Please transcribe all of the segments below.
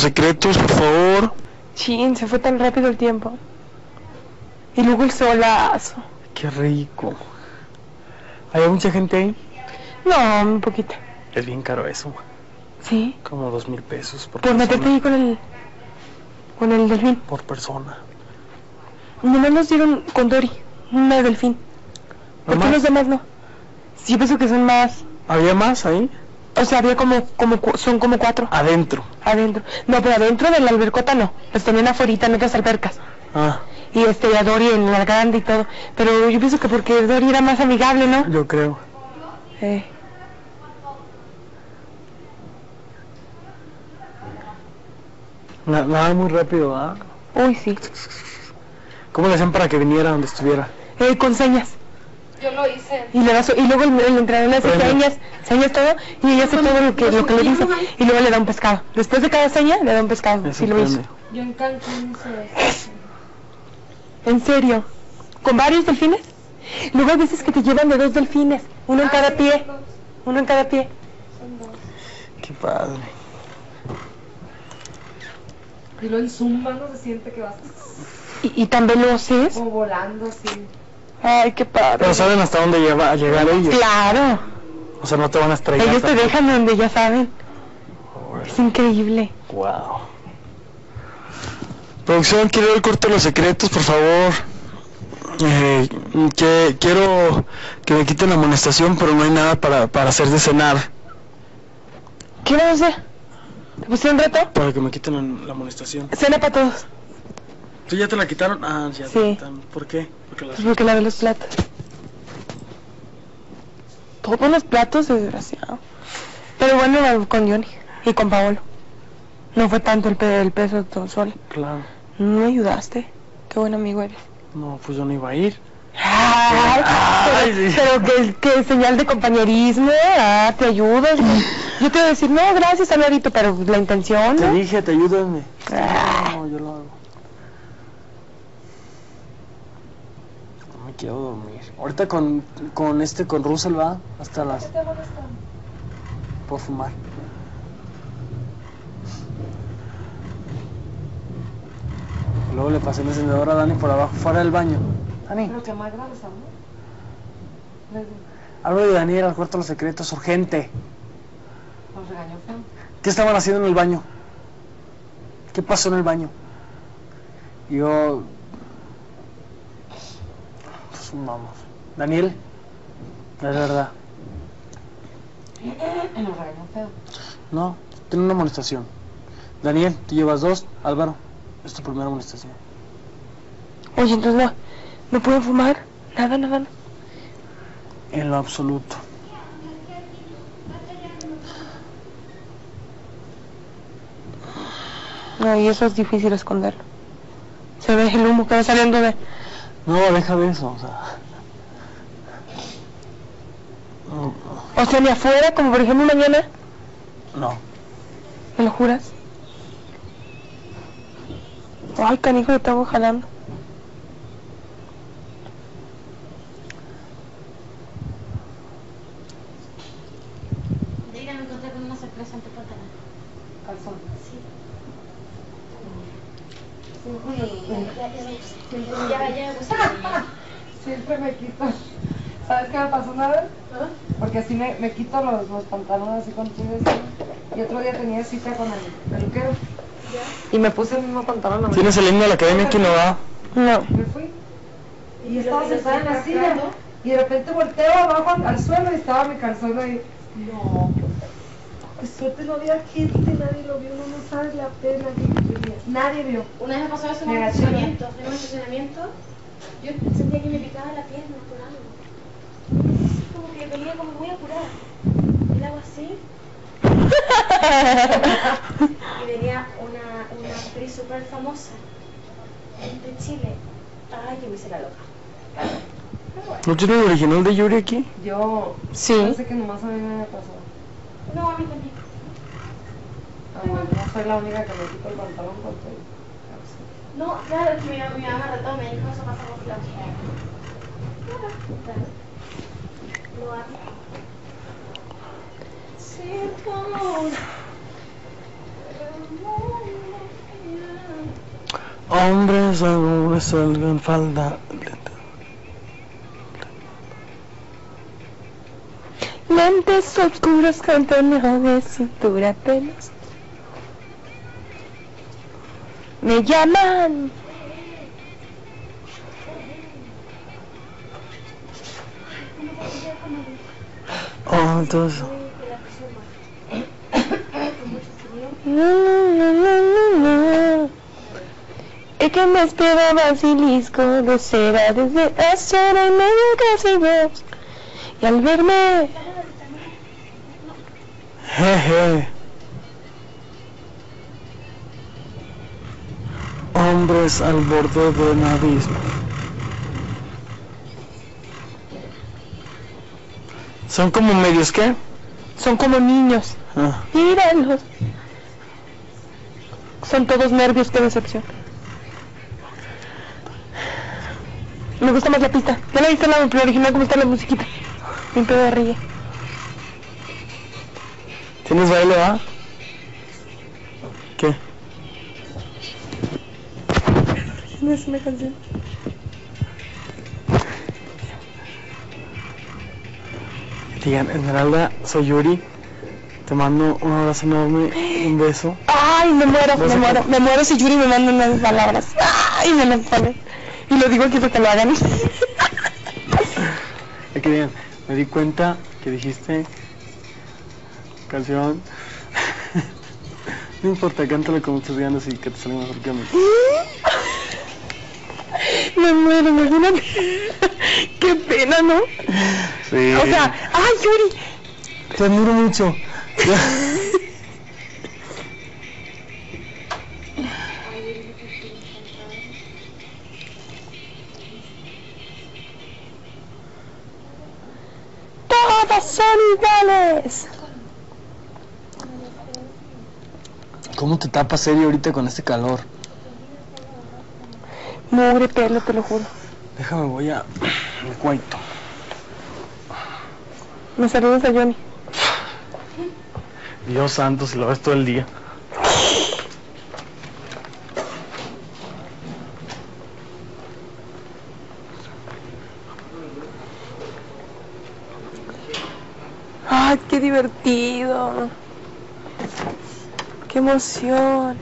los secretos, por favor. Chin, se fue tan rápido el tiempo. Y luego el solazo. Qué rico. ¿Hay mucha gente ahí? No, un poquito. Es bien caro eso. Sí. Como dos mil pesos por Pues persona. metete ahí con el. con el delfín. Por persona. Nomás nos dieron con Dory, una delfín. ¿Por qué los demás no? Sí, yo pienso que son más. ¿Había más ahí? O sea, había como, como, son como cuatro Adentro. adentro. No, pero adentro de la albercota no. Los tenían afuera en otras albercas. Ah, Y este, y a Dory en la grande y todo. Pero yo pienso que porque Dory era más amigable, ¿no? yo creo. Eh. Na- Nada muy rápido, ¿ah? Uy, sí. ¿Cómo le hacían para que viniera donde estuviera? Eh, con señas. Yo lo hice. Y, le da su- y luego el, el entrenador le hace señas, señas todo, y ella hace todo lo que, lo que le dice, y luego le da un pescado. Después de cada seña, le da un pescado. Es Sí un lo hizo. Yo en Cancún hice eso. ¿En serio? ¿Con varios delfines? Luego hay veces que te llevan de dos delfines, uno en Ah, cada sí, pie, dos, uno en cada pie. son dos. Qué padre. Y luego en Zumba no se siente que vas Y, y tan veloces. como volando así. Ay, qué padre. Pero saben hasta dónde lleva, a llegar ellos. Claro, O sea, no te van a estrellar. ellos te dejan donde ya saben. Es increíble. Wow. Producción, quiero el corte de los secretos, por favor. Eh, que quiero que me quiten la amonestación, pero no hay nada para, para hacer de cenar. ¿Qué vamos a hacer? ¿Te pusieron reto? Para que me quiten la, la amonestación. Cena para todos. ¿Tú ya te la quitaron? Ah, ya te Sí. la quitaron. ¿Por qué? Porque las... Pues porque lavé los platos. Todos los platos, desgraciado. Pero bueno, con Johnny y con Paolo. No fue tanto el, pe- el peso de todo sol. Claro. No me ayudaste. Qué buen amigo eres. No, pues yo no iba a ir. Ay, Ay, pero, sí. pero que, que señal de compañerismo. Ah, te ayudas. Yo te voy a decir, no, gracias, Alvarito, pero la intención. Te ¿no? dije, te ayúdame. Ah. No, yo lo hago. No me quiero dormir. Ahorita con, con este, con Russell va hasta las... ¿Qué te por fumar. Luego le pasé el encendedor a Dani por abajo, fuera del baño. Dani, Pero que más grande estamos. Les hablo de Daniel al cuarto de los secretos, urgente. Nos regañó feo. ¿Qué estaban haciendo en el baño? ¿Qué pasó en el baño? Yo... Vamos. Daniel, es verdad. No, tiene una amonestación. Daniel, tú llevas dos. Álvaro, es tu primera amonestación. Oye, entonces no, no pueden fumar. Nada, nada. nada. En lo absoluto. No, y eso es difícil esconderlo. Se ve el humo que va saliendo de... No, deja de eso, o sea. No, O sea, ni afuera, como por ejemplo mañana. No. ¿Me lo juras? Ay, canijo, lo tengo jalando. Mira, me encontré con una sorpresa en tu pantalón. Calzón. Ya, ya, pues ya. Siempre me quito. ¿Sabes qué me pasó una vez? ¿Ah? Porque así me, me quito los, los pantalones así con chivas. Y otro día tenía cita con el peluquero. Y me puse el mismo pantalón. ¿Tienes el himno de la academia aquí no va? No. Me fui. Y estaba sentada en la silla. Y de repente volteo abajo al, al suelo y estaba mi calzón ahí. No. Qué suerte no había gente, nadie lo vio, no, no sabes la pena que tenía. Nadie vio. Una vez me pasó eso en un estacionamiento. En un estacionamiento, yo sentía que me picaba la pierna por algo. Como que venía como muy apurada. El agua así. y venía una, una actriz súper famosa de Chile. Ay, yo me hice la loca. ¿No tiene el original de Yuri aquí? Yo Sí. pensé que nomás a mí me había pasado. No, a mí también. Ah, bueno, no soy la única que me quito el pantalón porque... No, claro, es que mi, mi mamá retó, me dijo eso pasa con flojera. Claro, claro. Lo hago. Hombres, hombres, salgan falda. Lentes oscuros con de cintura pelos. Me llaman. Oh, entonces. No, no, no, no, no. Es que me espera basilisco, grosera desde hace hora y media casi dos. Y al verme, Al borde de un abismo. Son como medios, ¿qué? son como niños. Ah, Míralos. Son todos nervios, qué decepción. Me gusta más la pista. ¿Ya la viste la original cómo está la musiquita? Mi pedo ríe. ¿Tienes baile, va? No es una canción. Digan, Esmeralda, soy Yuri. Te mando un abrazo enorme, un beso. Ay, me muero, me muero, me muero si Yuri me manda unas palabras. Ay, me lo pone. Y lo digo aquí para que lo hagan. Es que digan, me di cuenta que dijiste canción. no importa, cántalo como estés viendo así que te salga mejor que a mí. Me muero, imagínate. Qué pena, ¿no? Sí. O sea, ay, Yuri. te admiro mucho. Todas son iguales. ¿Cómo te tapas serio ahorita con este calor? Mugre pelo, te lo juro. Déjame, voy a mi cuarto. Me saludas a Johnny. Dios santo, si lo ves todo el día. Ay, qué divertido. Qué emoción.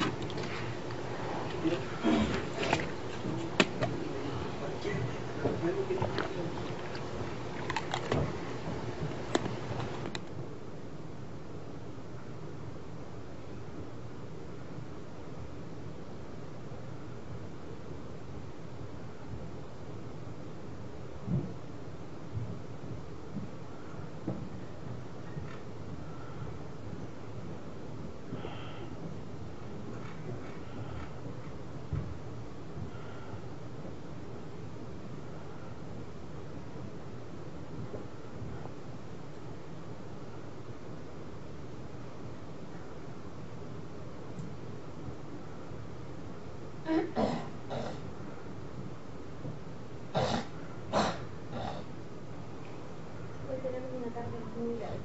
Hoy tenemos una tarde muy larga.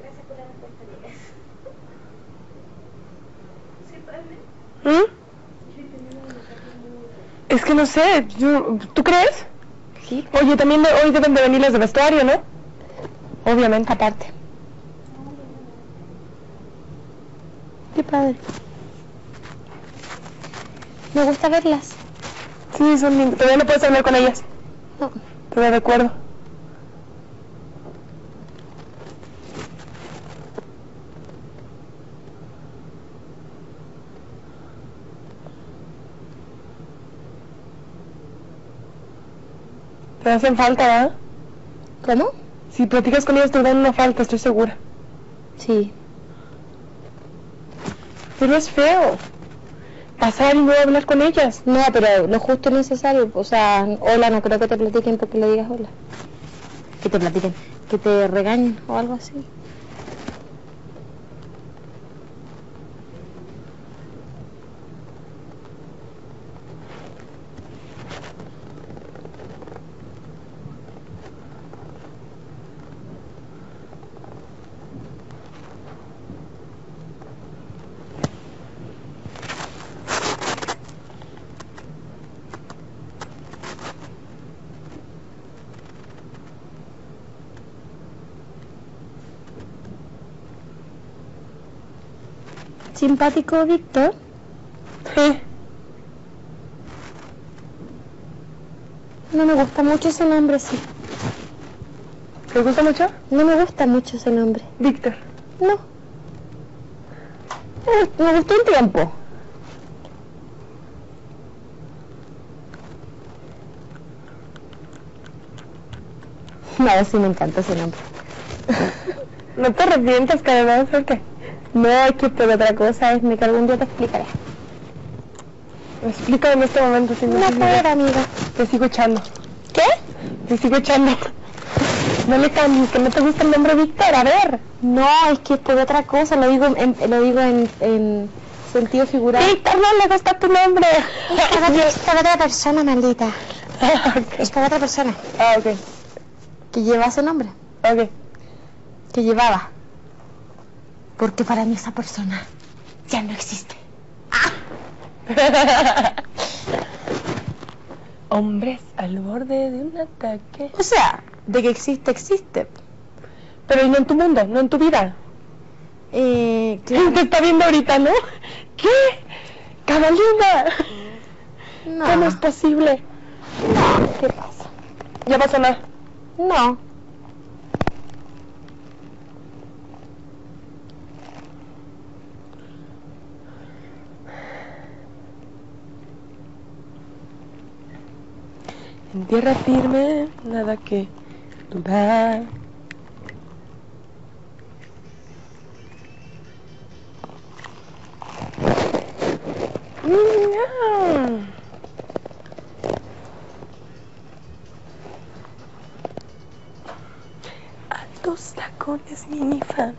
Gracias por la respuesta, Díaz. ¿Sí, padre? ¿Mm? Sí, tenemos una tarde muy larga. Es que no sé, yo- ¿tú crees? Sí. Oye, también de- hoy deben de venir las de vestuario, ¿no? Obviamente. Aparte. Qué padre. Me gusta verlas. Sí, son lindas. Todavía no puedes hablar con ellas. No. Todavía de acuerdo. Te hacen falta, ¿verdad? ¿Cómo? Si platicas con ellas te dan una falta, estoy segura. Sí. Pero es feo. Pasar y no hablar con ellas. No, pero lo justo y necesario. O sea, hola, no creo que te platiquen porque le digas hola. Que te platiquen. Que te regañen o algo así. Simpático Víctor? Sí. No me gusta mucho ese nombre, sí. ¿Te gusta mucho? No me gusta mucho ese nombre. Víctor. No. Eh, Me gustó un tiempo. No, sí me encanta ese nombre. ¿No te arrepientes además o qué? No, es que por otra cosa es que algún día te explicaré. Explícame en este momento si no No puedo, amiga. Te sigo echando. ¿Qué? Te sigo echando. No le cambies, que no te gusta el nombre Víctor. A ver. No, es que es por otra cosa, lo digo en, lo digo en, en sentido figurado. Víctor, no le gusta tu nombre. Otra, estaba otra persona, maldita. Ah, ok. Estaba otra persona Ah, ok. que lleva ese nombre. Ok. Que llevaba. Porque para mí esa persona ya no existe. Hombres al borde de un ataque. O sea, de que existe, existe. Pero no en tu mundo, no en tu vida. Eh, ¿Quién te está viendo ahorita, no? ¿Qué? Carolina. no. ¿Cómo es posible? ¿Qué pasa? Ya pasó nada. No. En tierra firme, nada que dudar. Mm, Altos tacones minifan.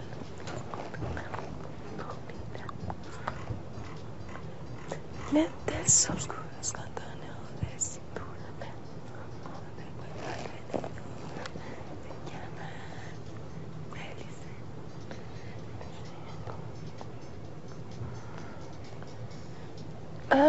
Lentes oscuros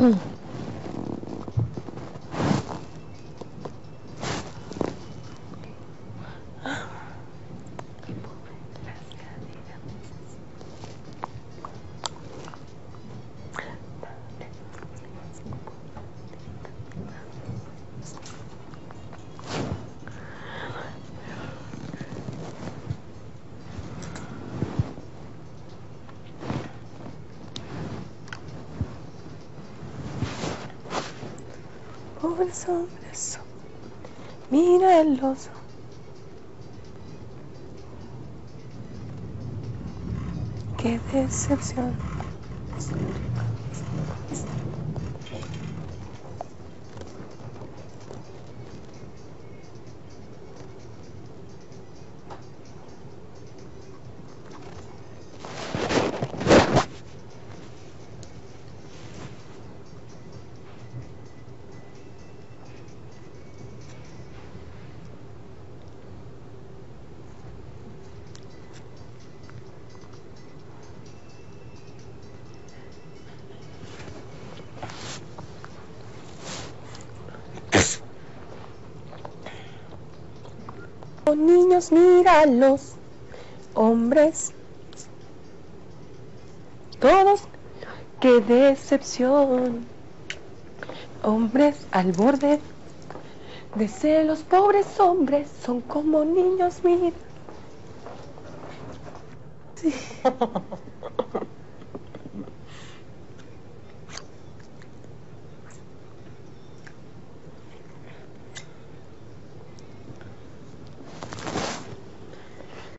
Ooh. Pobres hombres, mira el oso. Qué decepción. Niños, míralos, hombres, todos, qué decepción. Hombres al borde de celos, pobres hombres, son como niños, mira.